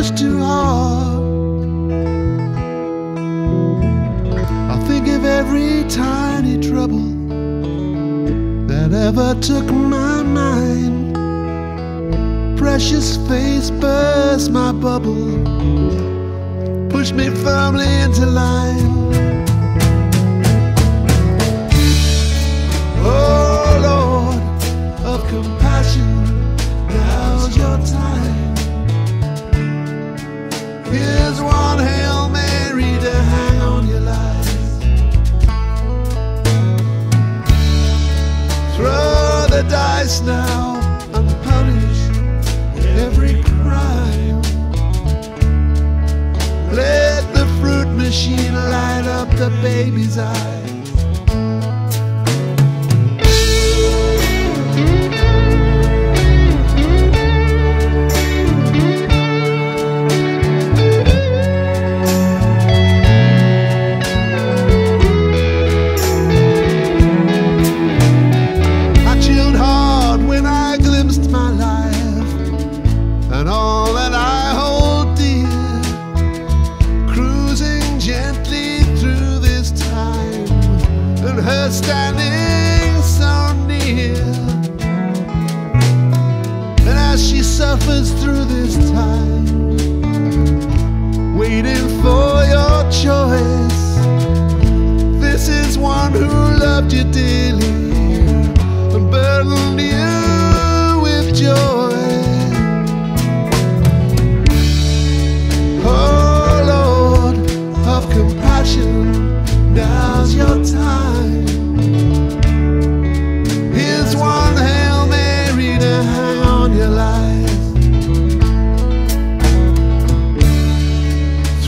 Push too hard. I think of every tiny trouble that ever took my mind. Precious face burst my bubble, pushed me firmly into line. Oh Lord of compassion, now's your time. Dice now and punish every crime. Let the fruit machine light up the baby's eyes. And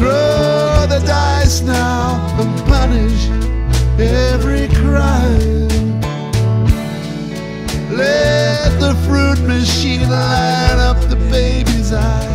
Throw the dice now and punish every crime. Let the fruit machine light up the baby's eyes.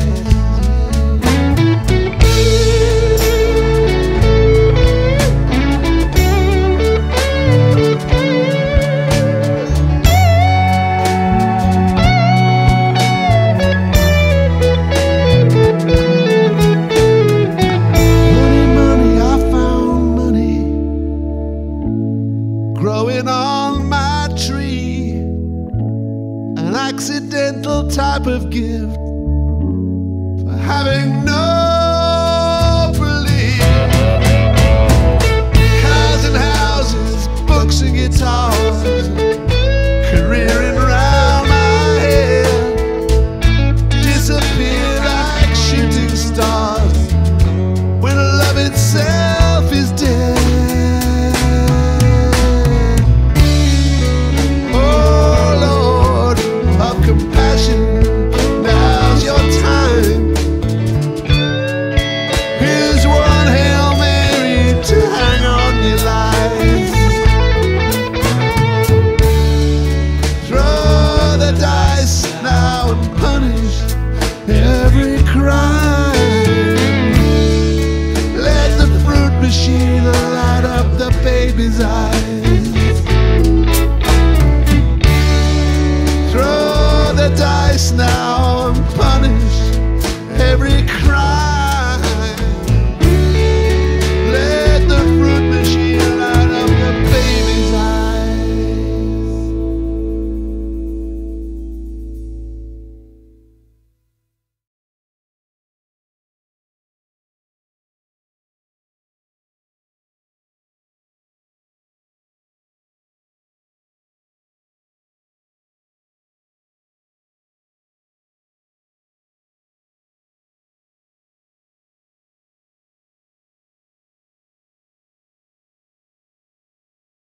Accidental type of gift for having no baby's eyes.